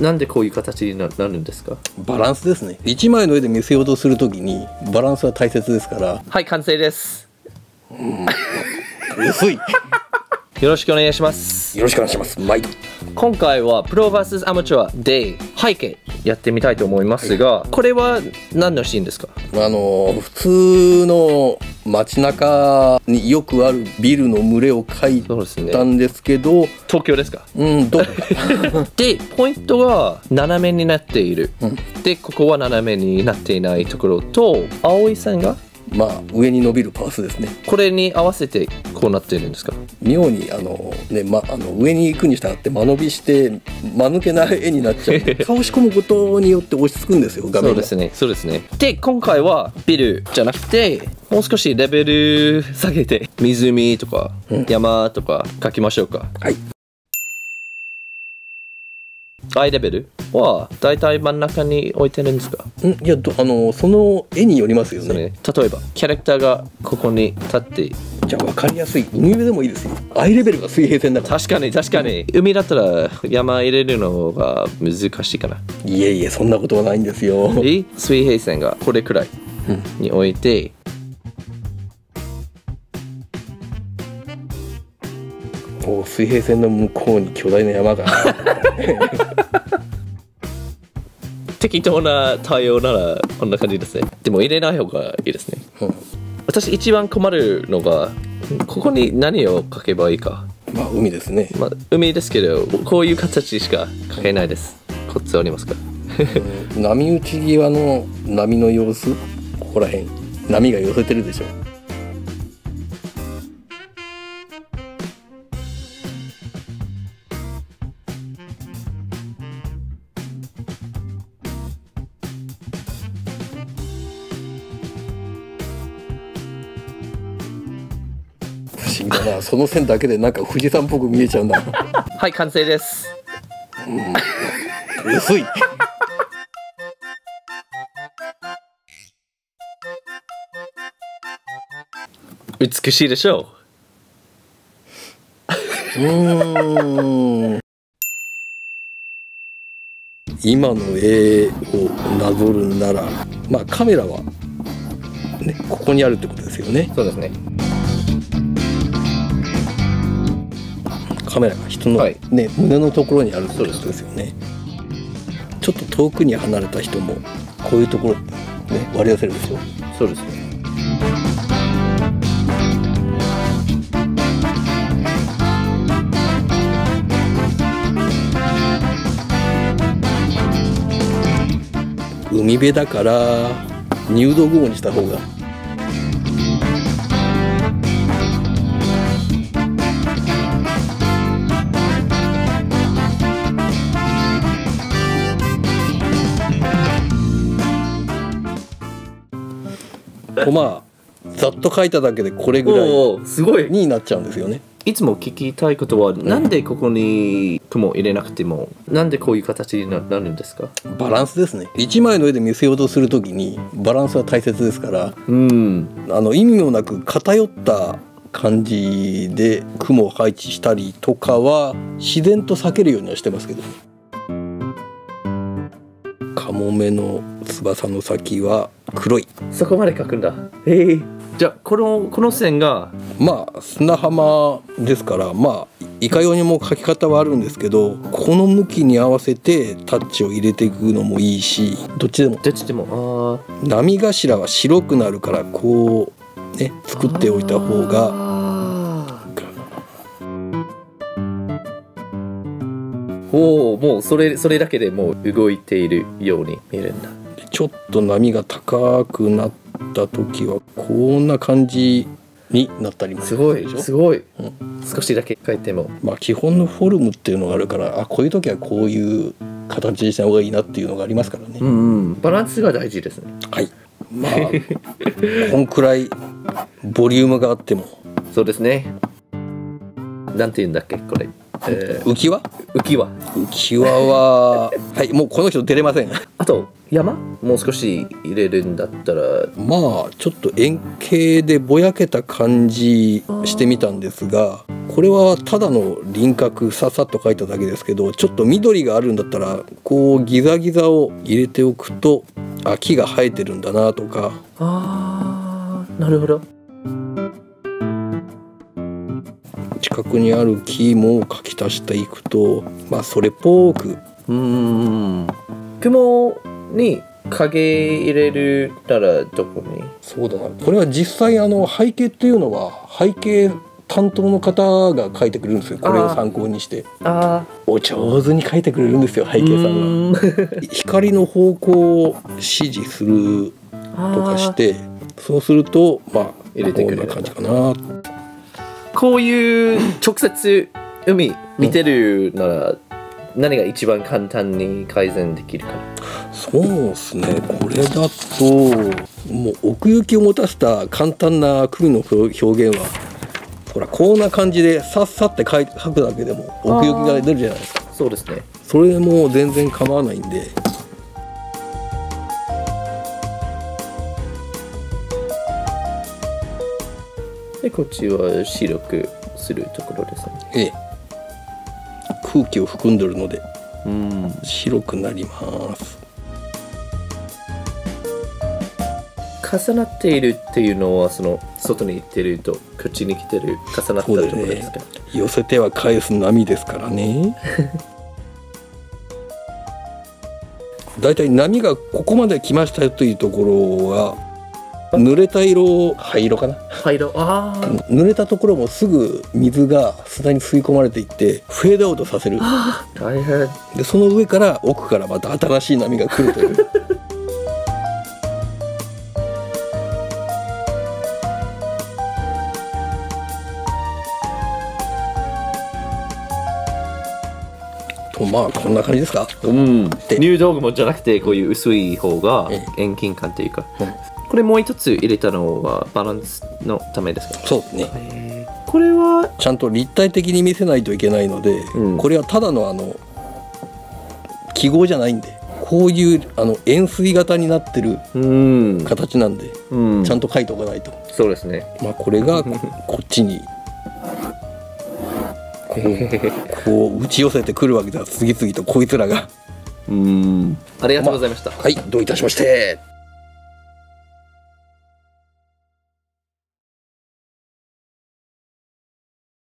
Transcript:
なんでこういう形にななるんですか？バランスですね。1枚の上で見せようとするときにバランスは大切ですから。はい完成です。薄いよろしくお願いします。よろしくお願いします。毎度今回はプロ vs. アマチュアで背景やってみたいと思いますが、これは何のシーンですか？あの普通の街中によくあるビルの群れを描いたんですけど東京ですか？うんど でポイントが斜めになっている、うん。でここは斜めになっていないところと青い線がまあ上に伸びるパースですね。これに合わせてこうなっているんですか？妙にあの、ねま、あの上に行くに従って間延びして間抜けな絵になっちゃう。顔し込むことによって落ち着くんですよ画面が。そうですねそうですね。で今回はビルじゃなくてもう少しレベル下げて湖とかうん。山とか描きましょうか、はいアイレベル？はだいたい真ん中に置いてるんですか、んいやどあのその絵によりますよね。例えばキャラクターがここに立ってじゃあ分かりやすい。海辺でもいいですよ。アイレベルが水平線だから。確かに確かに。海だったら山入れるのが難しいかな。いえいえそんなことはないんですよ。え？水平線がこれくらいうん。に置いてお水平線の向こうに巨大な山が。適当な対応ならこんな感じですね。でも入れない方がいいですね。うん。私一番困るのがここに何を書けばいいか、まあ海ですね。まあ、海ですけどこういう形しか書けないです。コツありますかうん。波打ち際の波の様子？ここら辺。波が寄せてるでしょ思議だなその線だけでなんか富士山っぽく見えちゃうんだ。はい完成です。薄い。美しいでしょ？うーん。今の絵をなぞるならまあカメラは、ね、ここにあるってことですよね。うそうですねカメラが人の、はい。ね、胸のところにあるってことですよね。ちょっと遠くに離れた人もこういうところね割り出せるでしょそうですね。海辺だから入道雲にした方がまあざっと書いただけでこれぐらいすごい。になっちゃうんですよね。いつも聞きたいことは、なんでここに雲入れなくてもなんでこういう形にななるんですか？バランスですね。1枚の絵で見せようとするときにバランスは大切ですからうん。あの意味もなく偏った感じで雲を配置したりとかは自然と避けるようにはしてますけどねカモメの翼の先は黒い。そこまで書くんだ。へえ。じゃあこのこの線がまあ砂浜ですからまあいかようにも描き方はあるんですけどこの向きに合わせてタッチを入れていくのもいいしどっちでも。どっちでもあ波頭は白くなるからこうね作っておいた方ががおおもうそれそれだけでもう動いているように見えるんだ。ちょっと波が高くなった時はこんな感じになったりもすごいでしょ？すごい、う少しだけ書いても。まあ基本のフォルムっていうのがあるからあこういう時はこういう形にした方がいいなっていうのがありますからね、うんうん。バランスが大事ですね。はい。まあ こんくらいボリュームがあっても。そうですね。なんて言うんだっけこれ、え 浮き輪？ー、浮き輪。浮き輪は はいもうこの人出れません。あとと山？もう少し入れるんだったら。まあちょっと円形でぼやけた感じしてみたんですがこれはただの輪郭ささっと描いただけですけどちょっと緑があるんだったらこうギザギザを入れておくとあ木が生えてるんだなとか。あーなるほど近くにある木も描き足していくとまあそれっぽく。うーん。雲に影入れるならどこに？そうだな。これは実際あの背景っていうのは背景担当の方が描いてくれるんですよ。これを参考にして。あお上手に描いてくれるんですよ背ー景さんが。光の方向を指示するとかしてそうするとまあ入れてくれるこんな感じかなこういう直接海見てるなら何が一番簡単に改善できるか。そうですね。これだともう奥行きを持たせた簡単な海の表現はほらこんな感じでさっさって描い描くだけでも奥行きが出るじゃないですか。そうですね。それも全然構わないんででこっちは白くするところですね。ええ。空気を含んでるので。うん。白くなります。重なっているっていうのはその外に行ってるとこっちに来てる重なったところですか、寄せては返す波ですからね。だいたい波がここまで来ましたよというところは濡れた色灰色かな。灰色。あー。濡れたところもすぐ水が砂に吸い込まれていってフェードアウトさせる。大変。でその上から奥からまた新しい波が来るという。とまあこんな感じですか？うん。で。入道雲じゃなくてこういう薄い方がえ遠近感というか、うんこれもう一つ入れたのはバランスのためですか？そうですねこれはちゃんと立体的に見せないといけないので、うん。これはただのあの記号じゃないんでこういうあの円錐型になってるうん、形なんで、うん、ちゃんと書いておかないと、そうですね。まあ、これがこ こっちにこうこう打ち寄せてくるわけだ。次々とこいつらが。うん。ありがとうございました、はいどういたしまして